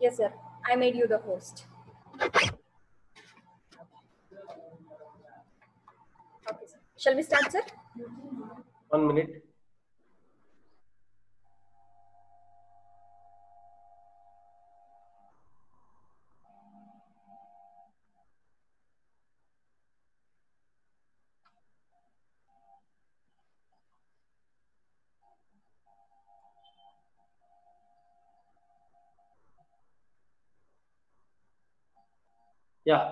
Yes, sir. I made you the host. Okay, sir. Shall we start, sir? One minute. Yeah.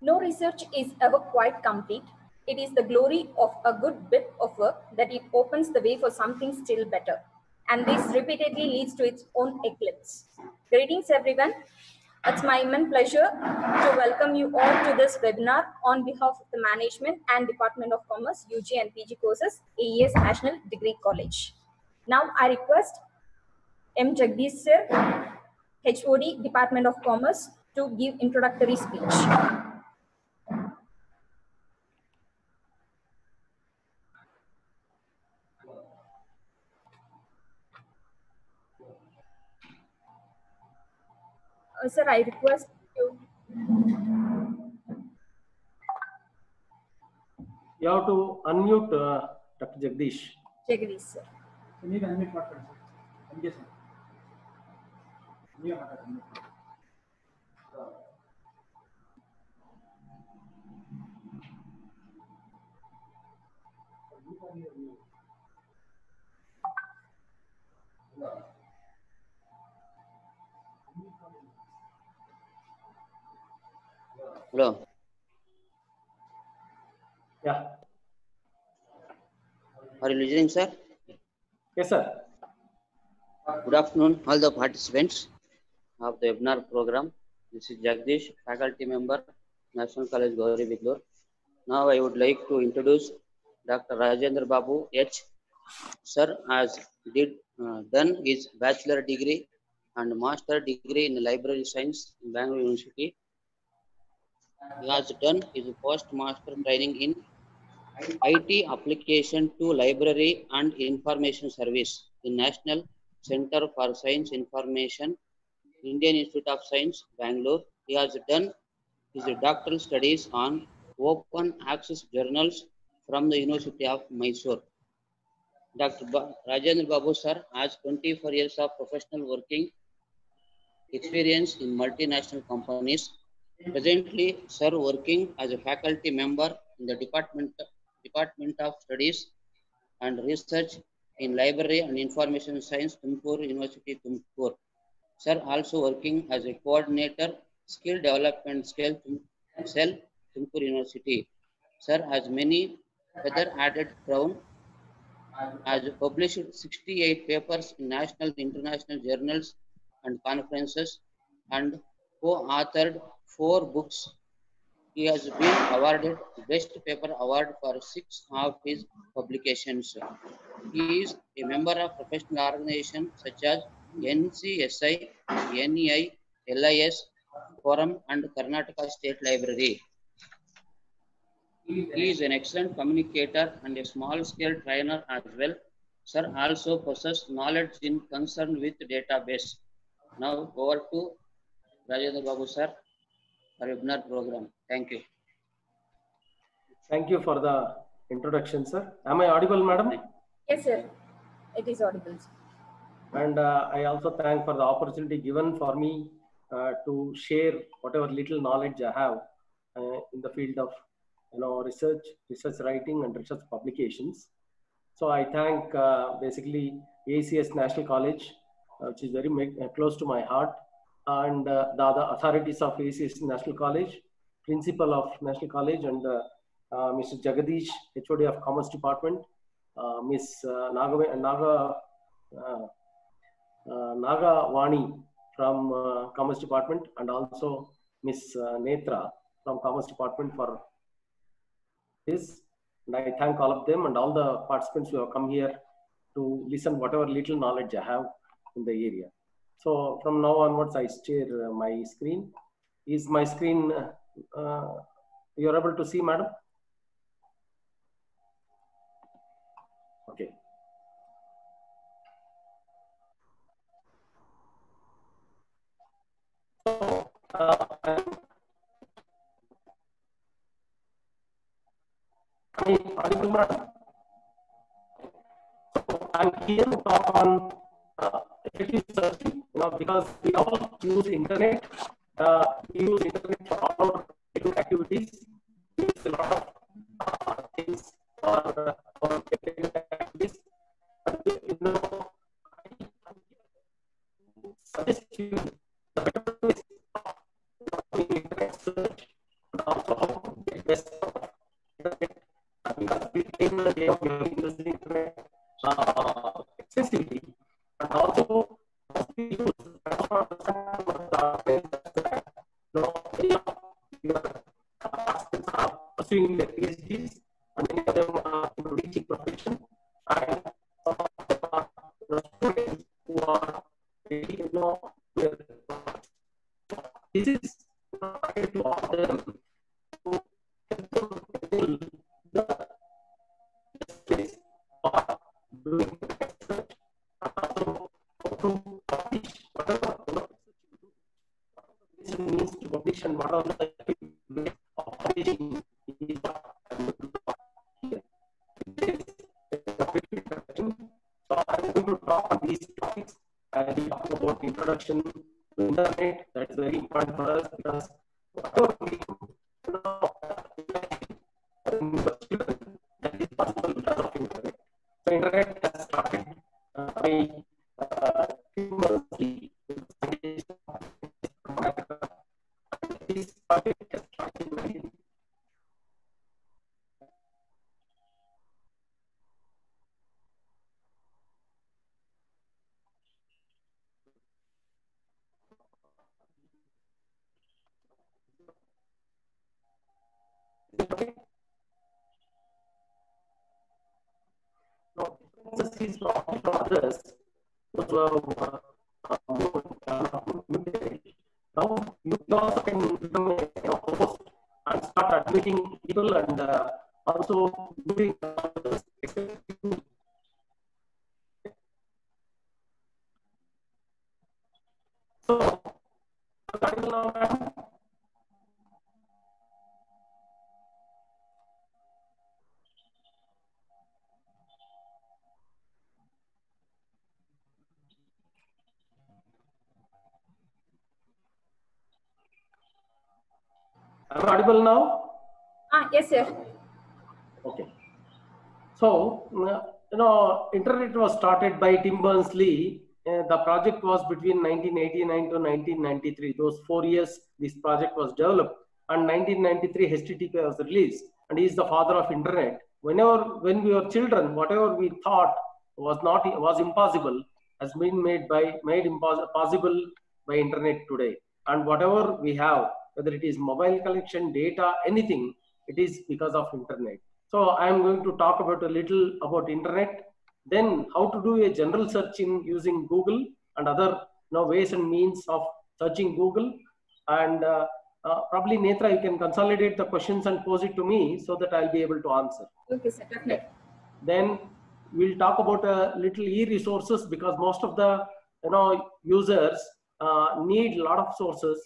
No research is ever quite complete. It is the glory of a good bit of work that it opens the way for something still better. And this repeatedly leads to its own eclipse. Greetings, everyone. It's my immense pleasure to welcome you all to this webinar on behalf of the Management and Department of Commerce, UG and PG courses, AES National Degree College. Now, I request M. Jagdish sir, HOD, Department of Commerce, to give introductory speech. Uh, sir, I request you. You have to unmute uh, Dr. Jagdish. Jagdish, sir. You need unmute what, sir? Yes, sir. You have to unmute. Hello. Yeah. Are you listening, sir? Yes, sir. Good afternoon, all the participants of the webinar program. This is Jagdish, faculty member, National College Gauribidanur. Now I would like to introduce Dr. Rajendra Babu H. Sir has did uh, done his bachelor degree and master degree in library science in Bangalore University. He has done his postmaster training in IT application to library and information service in National Center for Science Information, Indian Institute of Science, Bangalore. He has done his doctoral studies on open access journals from the University of Mysore. Dr. Ba- Rajendra Babu sir has 24 years of professional working experience in multinational companies. Presently, sir working as a faculty member in the Department, Department of Studies and Research in Library and Information Science, Tumkur University, Tumkur. Sir also working as a coordinator, skill development skill, cell, Tumkur University. Sir has many feather added crown has published 68 papers in national international journals and conferences and co-authored four books. He has been awarded Best Paper Award for six of his publications. He is a member of professional organizations such as NCSI, NEI, LIS, Forum, and Karnataka State Library. He is an excellent communicator and a small scale trainer as well. Sir also possesses knowledge in concern with database. Now over to Rajendra Babu sir webinar program. Thank you. Thank you for the introduction, sir. Am I audible, madam? Yes, sir. It is audible. sir. And uh, I also thank for the opportunity given for me uh, to share whatever little knowledge I have uh, in the field of you know research, research writing, and research publications. So I thank uh, basically AES National College, uh, which is very uh, close to my heart, and uh, the other authorities of AES National College, principal of National College, and uh, uh, Mr. Jagadish, HOD of Commerce Department, uh, Ms. Uh, Naga, Naga uh, uh, Naga Vani from Commerce Department and also Miss uh, Netra from Commerce Department for this. And I thank all of them and all the participants who have come here to listen whatever little knowledge I have in the area. So from now onwards, I share uh, my screen. Is my screen uh, You're able to see, madam? Okay. So, uh, ah, I'm here to talk on uh, effective searching, know, because we all use internet, uh, we use internet for all our activities, we use a lot of uh, things for by uh, humorously with scientists from America. This project has started in 19 Okay. No, differences is not from others. Those who are, uh, more, uh, muted. Now you also can become a you know, host and start admitting people and uh, also doing others. So, am I audible now? Ah, yes, sir. Okay. So, you know, internet was started by Tim Berners-Lee. Uh, the project was between 1989 to 1993. Those four years, this project was developed. And 1993, HTTP was released. And he is the father of internet. Whenever, when we were children, whatever we thought was not was impossible has been made by made impossible by internet today. And whatever we have, whether it is mobile connection, data, anything, it is because of internet. So I am going to talk about a little about internet, then how to do a general search in using Google and other you know, ways and means of searching Google. And uh, uh, probably Netra, you can consolidate the questions and pose it to me so that I'll be able to answer. Okay, sir. Definitely. Then we'll talk about a little e-resources because most of the you know users uh, need a lot of sources.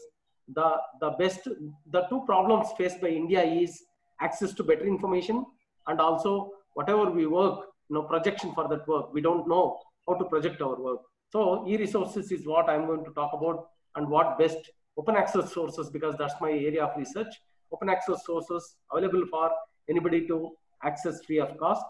The the best the two problems faced by India is access to better information and also whatever we work, you know, projection for that work. We don't know how to project our work. So e-resources is what I'm going to talk about and what best open access sources because that's my area of research. Open access sources available for anybody to access free of cost.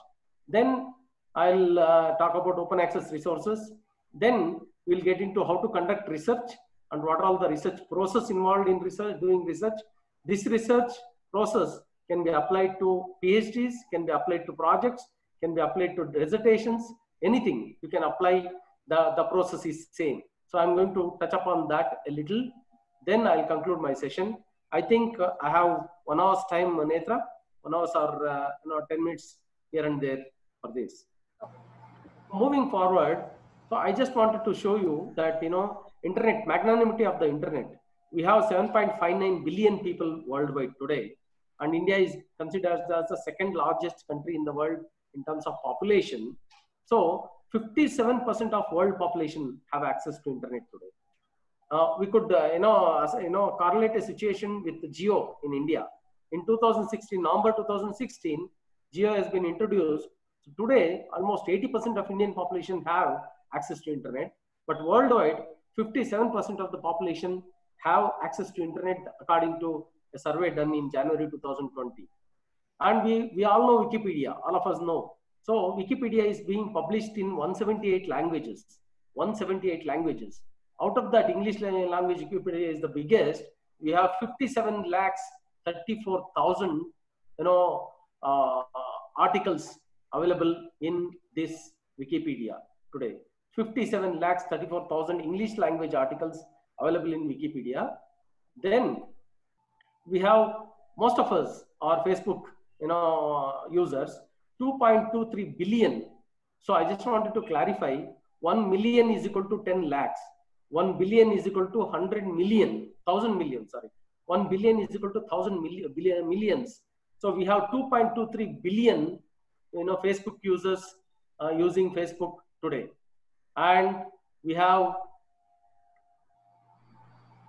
Then I'll uh, talk about open access resources. Then we'll get into how to conduct research and what are all the research process involved in research, doing research. This research process can be applied to PhDs, can be applied to projects, can be applied to dissertations, anything you can apply, the, the process is same. So I'm going to touch upon that a little. Then I'll conclude my session. I think uh, I have one hour's time, Netra. One hour's or uh, you know, 10 minutes here and there for this. Moving forward, so I just wanted to show you that, you know, internet, magnanimity of the internet. We have 7.59 billion people worldwide today. and India is considered as the second largest country in the world in terms of population. So 57% of world population have access to internet today. Uh, we could, uh, you know, you know, correlate a situation with Jio in India. In 2016, November 2016, Jio has been introduced. So today, almost 80% of Indian population have access to internet, but worldwide, 57% of the population have access to internet according to a survey done in January 2020. And we, we all know Wikipedia, all of us know. So Wikipedia is being published in 178 languages, 178 languages. Out of that, English language Wikipedia is the biggest. We have 57 lakhs 34,000, you know, uh, articles available in this Wikipedia today. 57 lakhs 34,000 English language articles available in Wikipedia. Then we have most of us are Facebook, you know, users, 2.23 billion. So I just wanted to clarify, 1 million is equal to 10 lakhs. 1 billion is equal to 100 million, 1000 million, sorry. 1 billion is equal to 1000 million, billion, millions. So we have 2.23 billion, you know, Facebook users uh, using Facebook today. And we have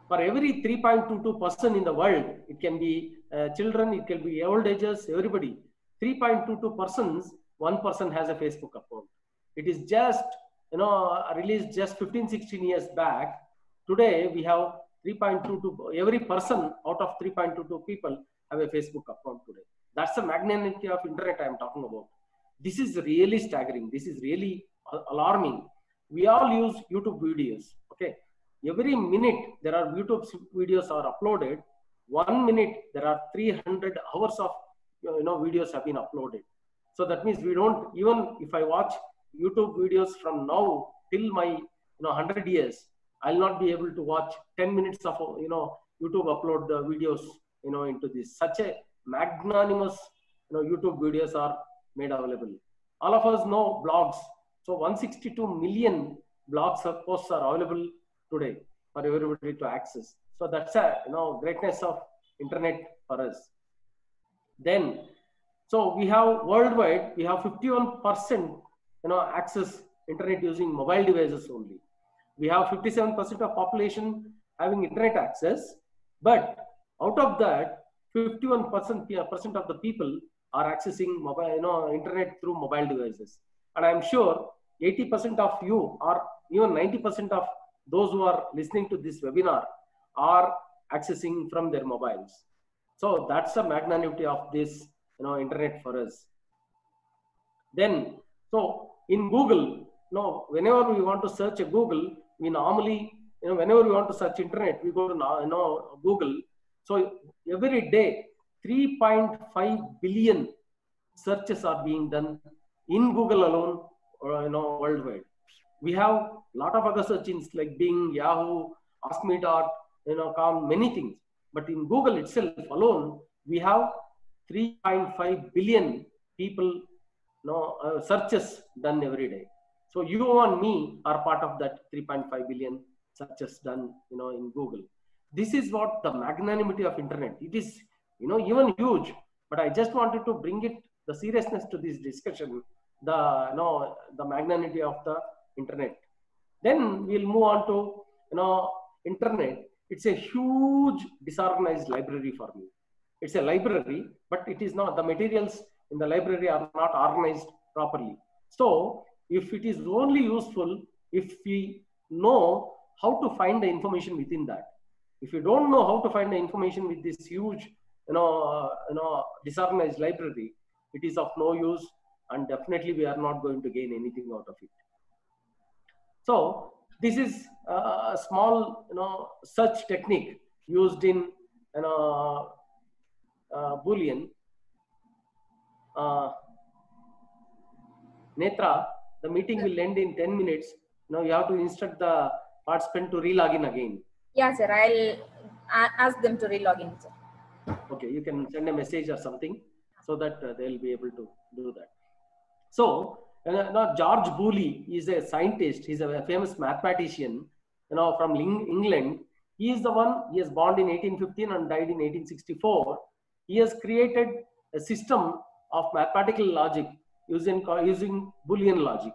for every 3.22 person in the world, it can be uh, children, it can be old ages, everybody. 3.22 persons, one person has a Facebook account. It is just, you know, released just 15, 16 years back. Today, we have 3.22, every person out of 3.22 people have a Facebook account today. That's the magnanimity of internet I'm talking about. This is really staggering. This is really alarming. We all use YouTube videos, okay? every minute there are youtube videos are uploaded one minute there are 300 hours of you know videos have been uploaded. So that means we don't even if i watch youtube videos from now till my you know 100 years i'll not be able to watch 10 minutes of you know youtube upload the videos you know into this. Such a magnanimous you know youtube videos are made available. All of us know blogs so 162 million blocks of posts are available today for everybody to access. So that's a you know greatness of internet for us. Then, so we have worldwide we have 51 percent you know access internet using mobile devices only. We have 57 percent of population having internet access, but out of that, 51 percent percent of the people are accessing mobile you know internet through mobile devices, and I'm sure 80 percent of you or even 90 percent of those who are listening to this webinar are accessing from their mobiles. So that's the magnanimity of this you know, internet for us. Then, so in Google, know, whenever we want to search a Google, we normally, you know, whenever we want to search internet, we go to you know, Google. So every day, 3.5 billion searches are being done in Google alone, or you know, worldwide we have a lot of other search engines like Bing, Yahoo, Ask Me dot, you know, com, many things. But in Google itself alone, we have 3.5 billion people, you know, uh, searches done every day. So you and me are part of that 3.5 billion searches done, you know, in Google. This is what the magnanimity of internet. It is, you know, even huge. But I just wanted to bring it the seriousness to this discussion, the you know, the magnanimity of the internet. Then we'll move on to, you know, internet. It's a huge disorganized library for me. It's a library, but it is not, the materials in the library are not organized properly. So if it is only useful if we know how to find the information within that. If you don't know how to find the information with this huge, you know, uh, you know, disorganized library, it is of no use, and definitely we are not going to gain anything out of it. So this is a small, you know, search technique used in, you know, uh, Boolean. Uh, Netra, the meeting will end in 10 minutes. Now you have to instruct the participant to re-log in again. Yeah, sir. I'll ask them to re-log in, sir. Okay, you can send a message or something so that uh, they'll be able to do that. So uh, now George Boole is a scientist. He's a famous mathematician, you know, from England. He is the one. He was born in 1815 and died in 1864. he has created a system of mathematical logic using, using Boolean logic.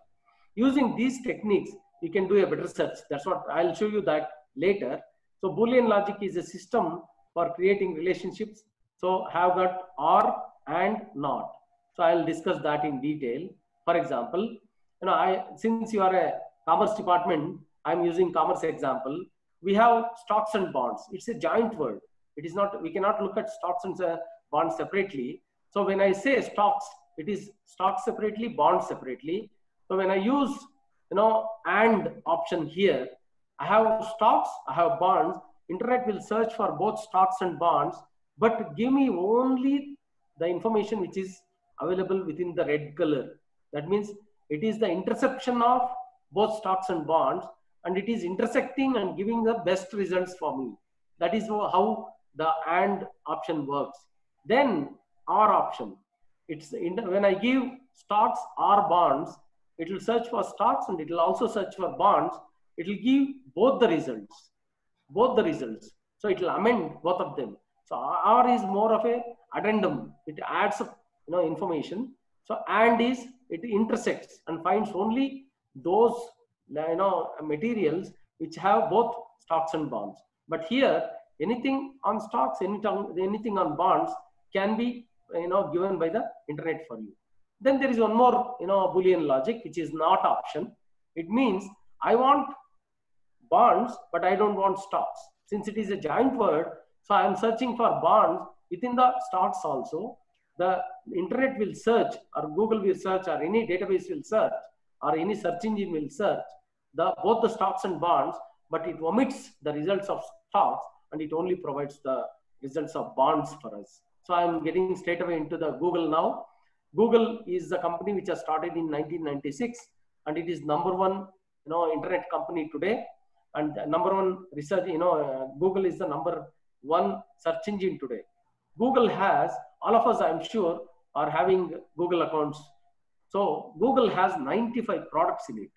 Using these techniques, you can do a better search. That's what I'll show you that later. So Boolean logic is a system for creating relationships. So have got or and not. So I'll discuss that in detail. For example, you know, I since you are a commerce department, I'm using commerce example. We have stocks and bonds. It's a joint word. It is not. We cannot look at stocks and uh, bonds separately. So when I say stocks, it is stocks separately, bonds separately. So when I use you know and option here, I have stocks, I have bonds. Internet will search for both stocks and bonds, but give me only the information which is available within the red color. That means it is the intersection of both stocks and bonds, and it is intersecting and giving the best results for me. That is how the AND option works. Then OR option. It's when I give stocks or bonds, it will search for stocks and it will also search for bonds. It will give both the results, both the results. So it will amend both of them. So OR is more of a addendum. It adds you know information. So AND is it intersects and finds only those you know materials which have both stocks and bonds. But here anything on stocks, anything anything on bonds can be you know given by the internet for you. Then there is one more you know Boolean logic which is not option. It means I want bonds but I don't want stocks. Since it is a giant word, so I am searching for bonds within the stocks also. The internet will search or Google will search or any database will search or any search engine will search the both the stocks and bonds, but it omits the results of stocks and it only provides the results of bonds for us. So I'm getting straight away into the Google now. Google is the company which has started in 1996 and it is number one you know internet company today and number one research you know uh, Google is the number one search engine today. Google has all of us I'm sure are having Google accounts. So Google has 95 products in it.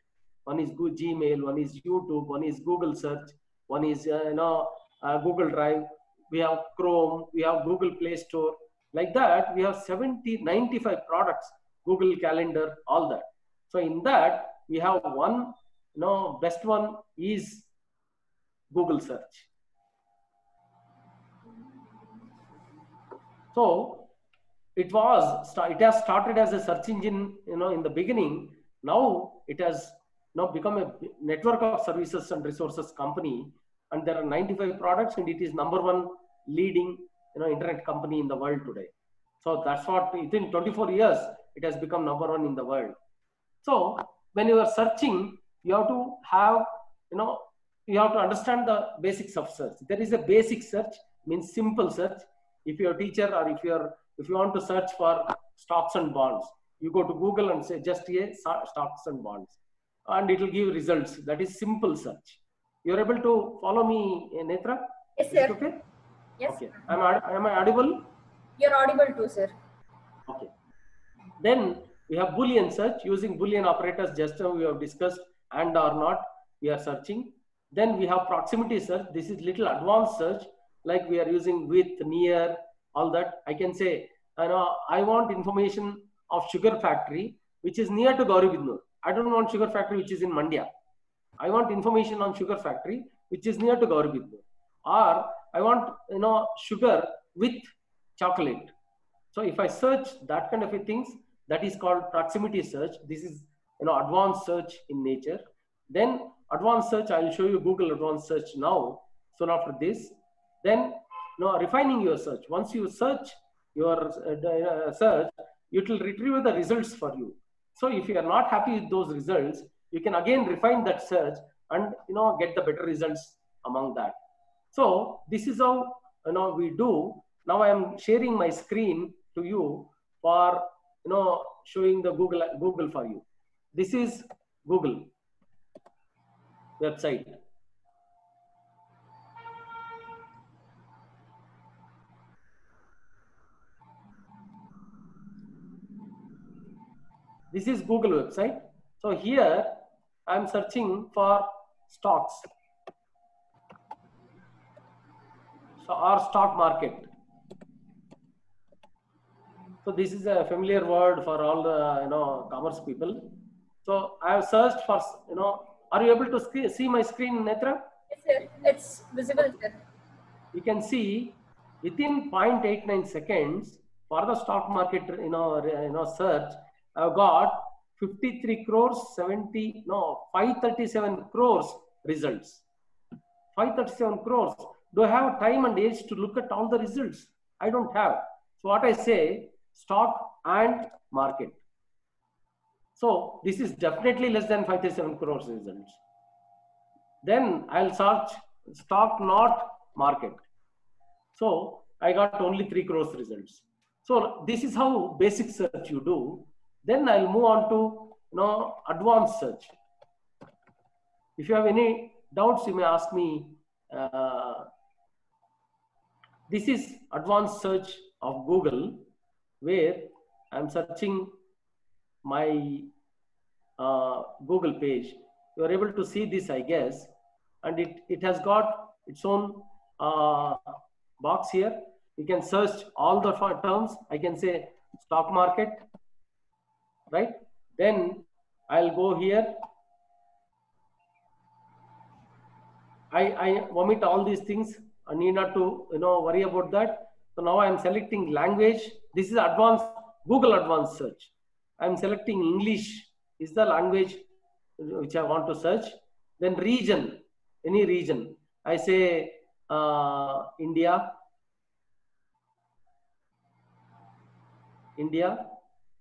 One is Gmail, one is YouTube, one is Google search, one is uh, you know uh, Google Drive, we have Chrome, we have Google Play Store. Like that, we have 70, 95 products, Google Calendar, all that. So in that, we have one, you know, best one is Google search. So it was, it has started as a search engine, you know, in the beginning. Now it has now become a network of services and resources company. And there are 95 products and it is number one leading you know internet company in the world today. So that's what within 24 years it has become number one in the world. So when you are searching you have to have you know you have to understand the basics of search there is a basic search means simple search if you're a teacher or if you're if you want to search for stocks and bonds you go to google and say just a stocks and bonds and it will give results that is simple search you're able to follow me eh, netra Yes, sir. okay Yes. Okay. Am I, am I audible? You're audible too, sir. Okay. Then we have Boolean search using Boolean operators just now we have discussed and or not we are searching. Then we have proximity search. This is little advanced search like we are using with, near, all that. I can say, you know, I want information of sugar factory which is near to Gauribidanur. I don't want sugar factory which is in Mandya. I want information on sugar factory which is near to Gauribidanur. Or I want you know sugar with chocolate. So if I search that kind of a things, that is called proximity search. This is you know advanced search in nature. Then advanced search, I will show you Google advanced search now. Soon after this, then you know refining your search. Once you search your uh, search, it will retrieve the results for you. So if you are not happy with those results, you can again refine that search and you know get the better results among that. So this is how you know we do. Now I am sharing my screen to you for you know showing the Google Google for you. This is Google website. This is Google website. So here I'm searching for stocks. So our stock market. So this is a familiar word for all the you know commerce people. So I have searched for you know. Are you able to see my screen, Netra? Yes, sir. It's visible, sir. You can see within 0.89 seconds for the stock market you know you know search. I've got 53 crores 70 no 537 crores results. 537 crores. Do I have time and age to look at all the results? I don't have. So what I say, stock and market. So this is definitely less than 537 crores results. Then I'll search stock not market. So I got only three crores results. So this is how basic search you do. Then I'll move on to you know advanced search. If you have any doubts, you may ask me. Uh, this is advanced search of Google, where I'm searching my uh, Google page. You are able to see this, I guess, and it, it has got its own uh, box here. You can search all the terms. I can say stock market, right? Then I'll go here I, I omit all these things. I need not to you know worry about that. So now I'm selecting language. This is advanced Google advanced search. I'm selecting English is the language which I want to search. Then region, any region. I say uh, India. India.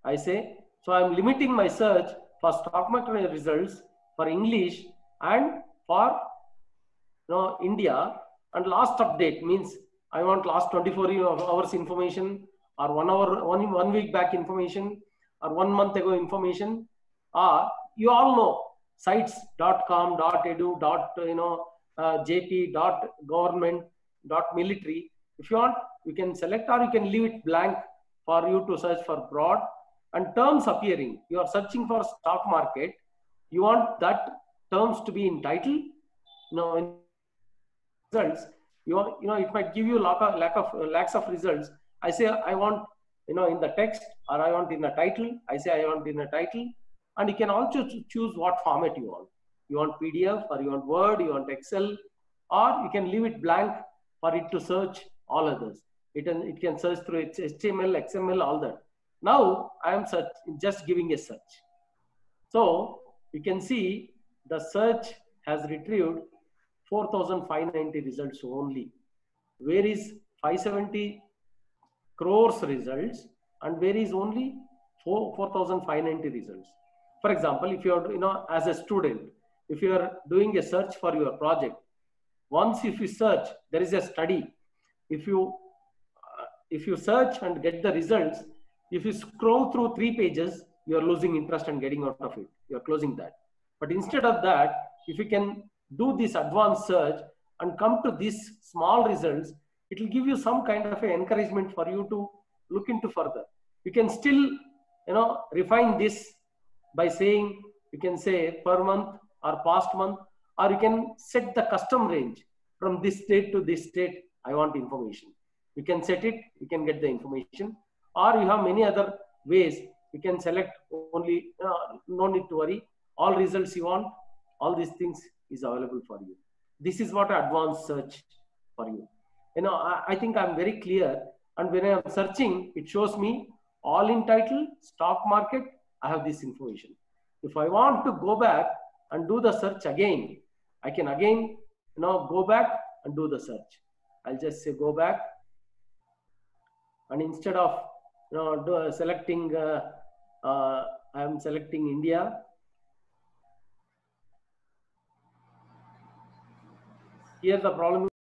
I say so. I'm limiting my search for stock market results for English and for you know, India and last update means I want last 24 hours information or one hour, one, one week back information or one month ago information or you all know sites .com, .edu, dot, you know, uh, jp, dot government, dot military. If you want, you can select or you can leave it blank for you to search for broad and terms appearing. You are searching for stock market. You want that terms to be in title. You know, in results you want, you know it might give you lack of lack of lacks of results i say i want you know in the text or i want in the title i say i want in the title and you can also cho- choose what format you want you want pdf or you want word you want excel or you can leave it blank for it to search all others it, can- it can search through its html xml all that now i am search, just giving a search so you can see the search has retrieved 4,590 results only. Where is 570 crores results and where is only 4 4,590 results? For example, if you are, you know, as a student, if you are doing a search for your project, once if you search, there is a study. If you uh, if you search and get the results, if you scroll through three pages, you are losing interest and getting out of it. You are closing that. But instead of that, if you can do this advanced search and come to these small results, it will give you some kind of an encouragement for you to look into further. You can still, you know, refine this by saying you can say per month or past month, or you can set the custom range from this state to this state. I want information. You can set it, you can get the information, or you have many other ways. You can select only, uh, no need to worry. All results you want, all these things is available for you. This is what advanced search for you. You know, I, I think I'm very clear. And when I'm searching, it shows me all in title, stock market, I have this information. If I want to go back and do the search again, I can again, you know, go back and do the search. I'll just say go back. And instead of, know, do, selecting, uh, uh, I'm selecting India. Here the problem